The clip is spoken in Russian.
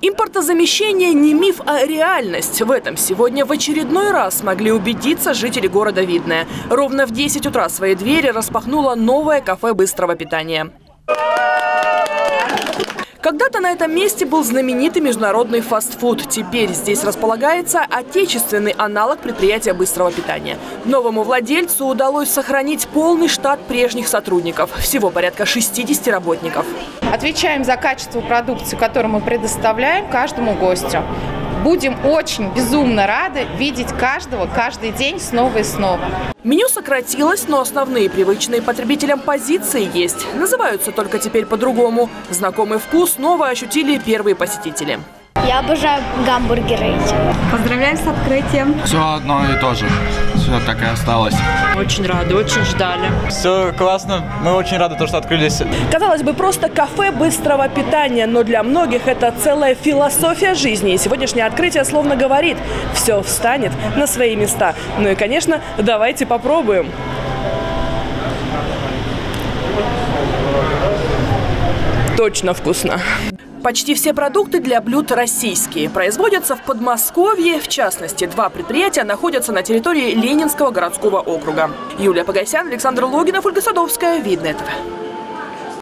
Импортозамещение не миф, а реальность. В этом сегодня в очередной раз смогли убедиться жители города Видное. Ровно в 10 утра свои двери распахнуло новое кафе быстрого питания. Когда-то на этом месте был знаменитый международный фастфуд. Теперь здесь располагается отечественный аналог предприятия быстрого питания. Новому владельцу удалось сохранить полный штат прежних сотрудников. Всего порядка 60 работников. Отвечаем за качество продукции, которую мы предоставляем каждому гостю. Будем очень безумно рады видеть каждого каждый день снова и снова. Меню сократилось, но основные привычные потребителям позиции есть. Называются только теперь по-другому. Знакомый вкус снова ощутили первые посетители. Я обожаю гамбургеры. Поздравляем с открытием. Все одно и то же. Так и осталось. Очень рады, очень ждали. Все классно. Мы очень рады, то, что открылись. Казалось бы, просто кафе быстрого питания, но для многих это целая философия жизни. И сегодняшнее открытие словно говорит, все встанет на свои места. Ну и, конечно, давайте попробуем. Точно вкусно. Почти все продукты для блюд российские. Производятся в Подмосковье. В частности, два предприятия находятся на территории Ленинского городского округа. Юлия Погосян, Александр Логинов, Ольга Садовская. Видно этого.